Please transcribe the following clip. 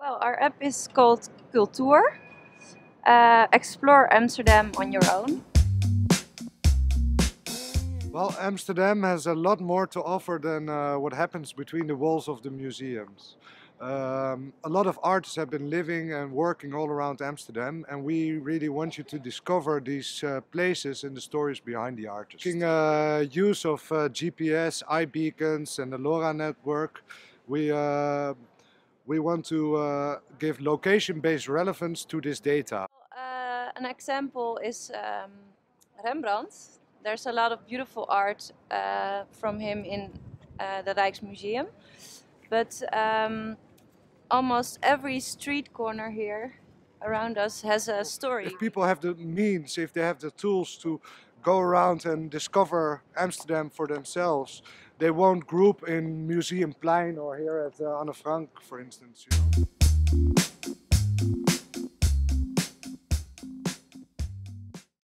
Well, our app is called Cultour. Uh, explore Amsterdam on your own. Well, Amsterdam has a lot more to offer than uh, what happens between the walls of the museums. Um, a lot of artists have been living and working all around Amsterdam and we really want you to discover these uh, places and the stories behind the artists. Making uh, use of uh, GPS, iBeacons and the LoRa network, we, uh, we want to uh, give location-based relevance to this data. Uh, an example is um, Rembrandt. There's a lot of beautiful art from him in the Rijksmuseum. But um, almost every street corner here around us has a story. If people have the means, if they have the tools to go around and discover Amsterdam for themselves, they won't group in Museumplein or here at uh, Anne Frank, for instance. You know?